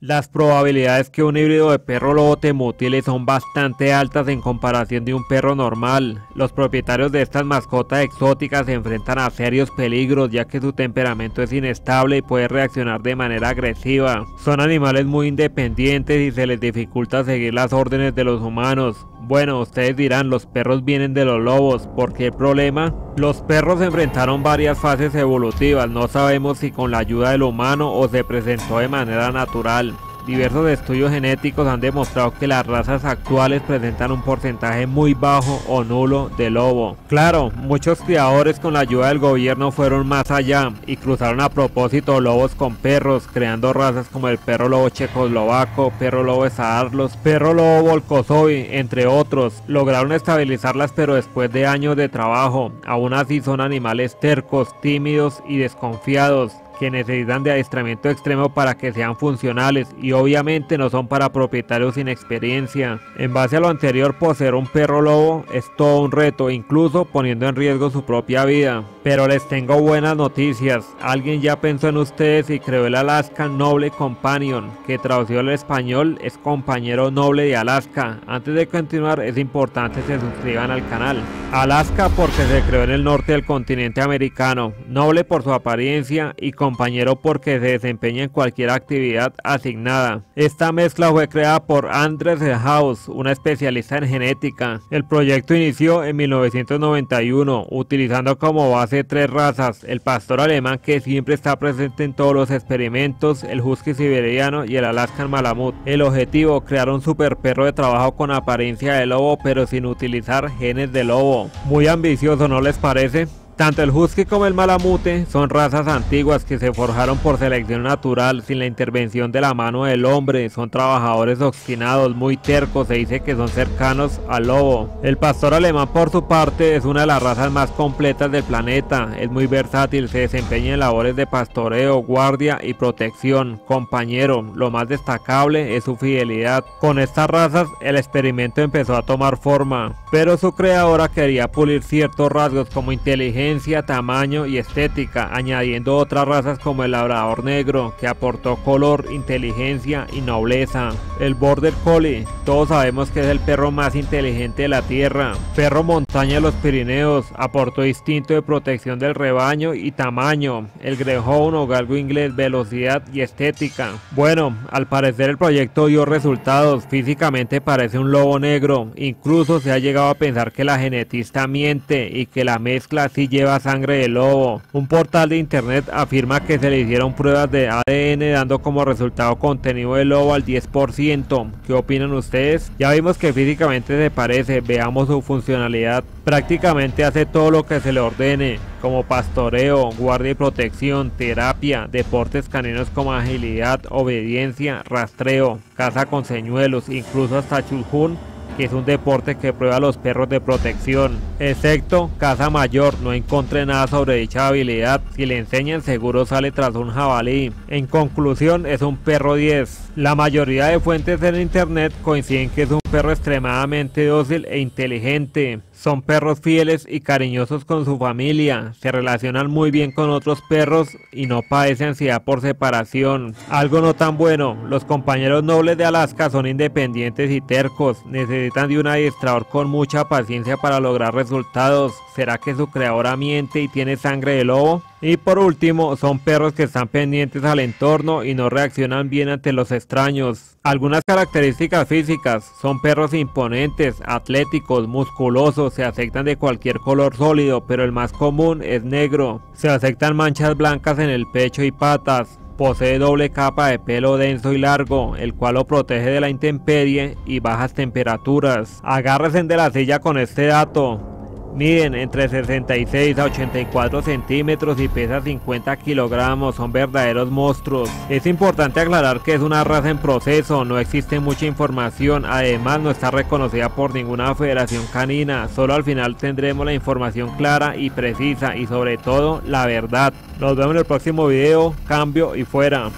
Las probabilidades que un híbrido de perro lobo te mutile son bastante altas en comparación de un perro normal. Los propietarios de estas mascotas exóticas se enfrentan a serios peligros ya que su temperamento es inestable y puede reaccionar de manera agresiva. Son animales muy independientes y se les dificulta seguir las órdenes de los humanos. Bueno, ustedes dirán, los perros vienen de los lobos, ¿por qué problema? Los perros enfrentaron varias fases evolutivas, no sabemos si con la ayuda del humano o se presentó de manera natural. Diversos estudios genéticos han demostrado que las razas actuales presentan un porcentaje muy bajo o nulo de lobo. Claro, muchos criadores con la ayuda del gobierno fueron más allá y cruzaron a propósito lobos con perros, creando razas como el perro lobo checoslovaco, perro lobo de Saarlos, perro lobo Volkosovi, entre otros. Lograron estabilizarlas pero después de años de trabajo, aún así son animales tercos, tímidos y desconfiados que necesitan de adiestramiento extremo para que sean funcionales y obviamente no son para propietarios sin experiencia. En base a lo anterior, poseer un perro lobo es todo un reto, incluso poniendo en riesgo su propia vida. Pero les tengo buenas noticias. Alguien ya pensó en ustedes y creó el Alaska Noble Companion, que traducido al español es compañero noble de Alaska. Antes de continuar, es importante que se suscriban al canal. Alaska porque se creó en el norte del continente americano, noble por su apariencia y compañero porque se desempeña en cualquier actividad asignada. Esta mezcla fue creada por Andres House, una especialista en genética. El proyecto inició en 1991, utilizando como base tres razas, el pastor alemán que siempre está presente en todos los experimentos, el husky siberiano y el Alaskan Malamut. El objetivo, crear un super perro de trabajo con apariencia de lobo pero sin utilizar genes de lobo. Muy ambicioso, ¿no les parece? Tanto el husky como el malamute son razas antiguas que se forjaron por selección natural sin la intervención de la mano del hombre. Son trabajadores obstinados, muy tercos, se dice que son cercanos al lobo. El pastor alemán por su parte es una de las razas más completas del planeta. Es muy versátil, se desempeña en labores de pastoreo, guardia y protección. Compañero, lo más destacable es su fidelidad. Con estas razas el experimento empezó a tomar forma, pero su creadora quería pulir ciertos rasgos como inteligencia tamaño y estética, añadiendo otras razas como el labrador negro, que aportó color, inteligencia y nobleza. El Border Collie, todos sabemos que es el perro más inteligente de la tierra. Perro montaña de los Pirineos, aportó instinto de protección del rebaño y tamaño. El Greyhound o galgo inglés, velocidad y estética. Bueno, al parecer el proyecto dio resultados, físicamente parece un lobo negro, incluso se ha llegado a pensar que la genetista miente y que la mezcla sí lleva sangre de lobo. Un portal de internet afirma que se le hicieron pruebas de ADN dando como resultado contenido de lobo al 10%. ¿Qué opinan ustedes? Ya vimos que físicamente se parece, veamos su funcionalidad. Prácticamente hace todo lo que se le ordene, como pastoreo, guardia y protección, terapia, deportes caninos como agilidad, obediencia, rastreo, caza con señuelos, incluso hasta chujún es un deporte que prueba los perros de protección. Excepto Casa Mayor, no encontré nada sobre dicha habilidad. Si le enseñan seguro sale tras un jabalí. En conclusión, es un perro 10. La mayoría de fuentes en internet coinciden que es un perro extremadamente dócil e inteligente. Son perros fieles y cariñosos con su familia, se relacionan muy bien con otros perros y no padece ansiedad por separación. Algo no tan bueno, los compañeros nobles de Alaska son independientes y tercos, necesitan de un adiestrador con mucha paciencia para lograr resultados. ¿Será que su creadora miente y tiene sangre de lobo? Y por último, son perros que están pendientes al entorno y no reaccionan bien ante los extraños. Algunas características físicas son perros imponentes, atléticos, musculosos, se aceptan de cualquier color sólido, pero el más común es negro. Se aceptan manchas blancas en el pecho y patas. Posee doble capa de pelo denso y largo, el cual lo protege de la intemperie y bajas temperaturas. Agárrense de la silla con este dato. Miden entre 66 a 84 centímetros y pesa 50 kilogramos, son verdaderos monstruos. Es importante aclarar que es una raza en proceso, no existe mucha información, además no está reconocida por ninguna federación canina, solo al final tendremos la información clara y precisa y sobre todo la verdad. Nos vemos en el próximo video, cambio y fuera.